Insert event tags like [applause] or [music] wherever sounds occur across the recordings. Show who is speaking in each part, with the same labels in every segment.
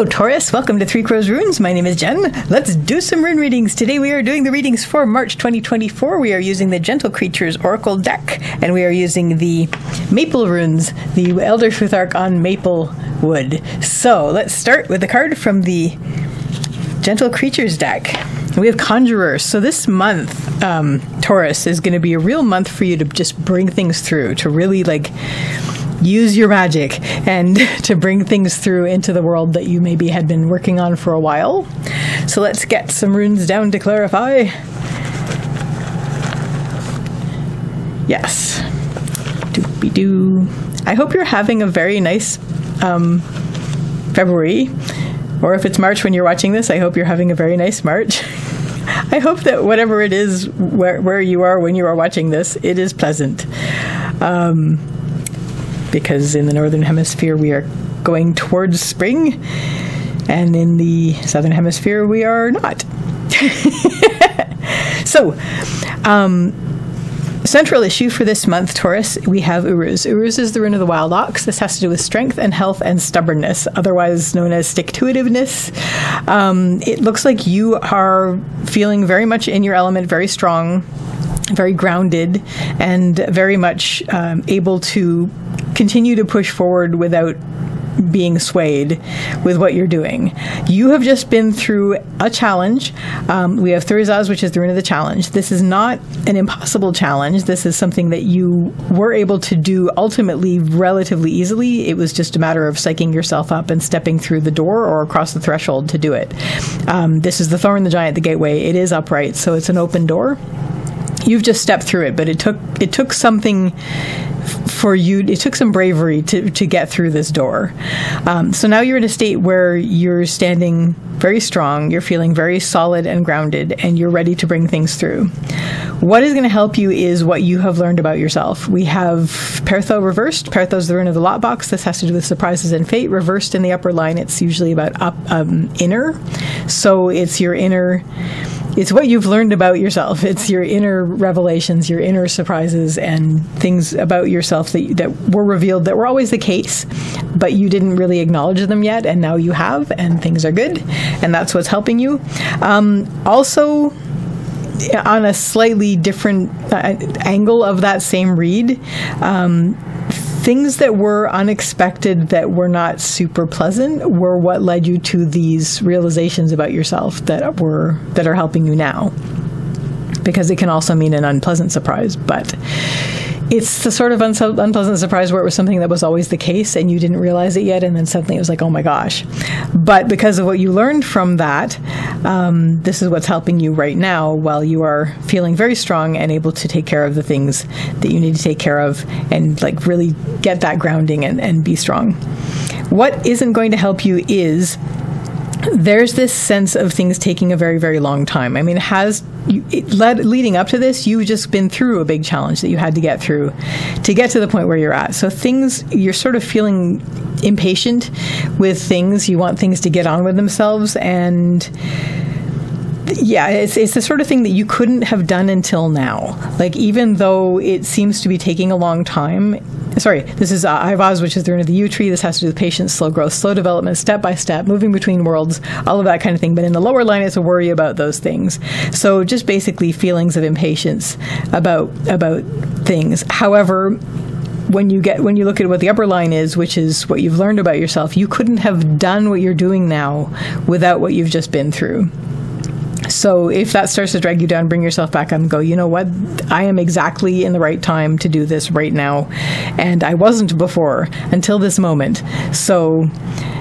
Speaker 1: Hello, Taurus. Welcome to Three Crows Runes. My name is Jen. Let's do some rune readings. Today we are doing the readings for March 2024. We are using the Gentle Creatures Oracle deck, and we are using the Maple runes, the Elder Futhark on Maple Wood. So let's start with the card from the Gentle Creatures deck. We have Conjurer. So this month, um, Taurus, is going to be a real month for you to just bring things through, to really like use your magic and [laughs] to bring things through into the world that you maybe had been working on for a while. So let's get some runes down to clarify. Yes. Doopy doo. I hope you're having a very nice um, February. Or if it's March when you're watching this, I hope you're having a very nice March. [laughs] I hope that whatever it is where, where you are when you are watching this, it is pleasant. Um, because in the northern hemisphere we are going towards spring, and in the southern hemisphere we are not. [laughs] so, um, Central issue for this month, Taurus, we have Uruz. Uruz is the rune of the wild ox. This has to do with strength and health and stubbornness, otherwise known as stick to itiveness. Um, it looks like you are feeling very much in your element, very strong, very grounded, and very much um, able to continue to push forward without being swayed with what you're doing. You have just been through a challenge. Um, we have Thurisaz, which is the rune of the challenge. This is not an impossible challenge. This is something that you were able to do ultimately relatively easily. It was just a matter of psyching yourself up and stepping through the door or across the threshold to do it. Um, this is the Thorn, the Giant, the Gateway. It is upright, so it's an open door you've just stepped through it, but it took it took something for you. It took some bravery to to get through this door. Um, so now you're in a state where you're standing very strong. You're feeling very solid and grounded, and you're ready to bring things through. What is going to help you is what you have learned about yourself. We have Perthro reversed. Perthro is the rune of the lot box. This has to do with surprises and fate. Reversed in the upper line, it's usually about up um, inner. So it's your inner it's what you've learned about yourself. It's your inner revelations, your inner surprises, and things about yourself that that were revealed that were always the case, but you didn't really acknowledge them yet, and now you have, and things are good, and that's what's helping you. Um, also on a slightly different uh, angle of that same read, um, things that were unexpected that were not super pleasant were what led you to these realizations about yourself that were that are helping you now. Because it can also mean an unpleasant surprise but it's the sort of unpleasant surprise where it was something that was always the case and you didn't realize it yet, and then suddenly it was like, oh my gosh. But because of what you learned from that, um, this is what's helping you right now while you are feeling very strong and able to take care of the things that you need to take care of and like really get that grounding and, and be strong. What isn't going to help you is there's this sense of things taking a very very long time. I mean has led, leading up to this you've just been through a big challenge that you had to get through to get to the point where you're at. So things you're sort of feeling impatient with things. You want things to get on with themselves and yeah, it's it's the sort of thing that you couldn't have done until now. Like even though it seems to be taking a long time. Sorry, this is uh, Eihwaz, which is the root of the yew tree. This has to do with patience, slow growth, slow development, step by step, moving between worlds, all of that kind of thing. But in the lower line, it's a worry about those things. So just basically feelings of impatience about about things. However, when you get when you look at what the upper line is, which is what you've learned about yourself, you couldn't have done what you're doing now without what you've just been through. So if that starts to drag you down, bring yourself back up and go, you know what? I am exactly in the right time to do this right now. And I wasn't before until this moment. So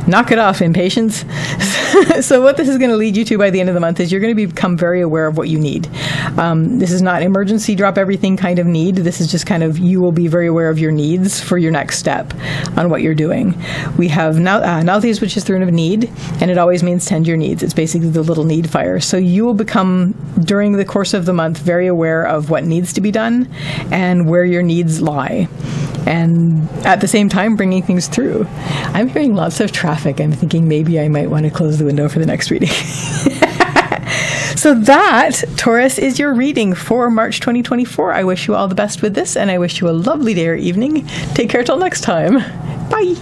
Speaker 1: knock it off, impatience. [laughs] [laughs] so what this is going to lead you to by the end of the month is you're going to become very aware of what you need. Um, this is not emergency drop everything kind of need. This is just kind of you will be very aware of your needs for your next step on what you're doing. We have now uh, Nauthiz, which is rune of need, and it always means tend your needs. It's basically the little need fire. So you will become during the course of the month very aware of what needs to be done and where your needs lie and at the same time bringing things through. I'm hearing lots of traffic. I'm thinking maybe I might want to close the window for the next reading. [laughs] so that, Taurus, is your reading for March 2024. I wish you all the best with this, and I wish you a lovely day or evening. Take care till next time. Bye.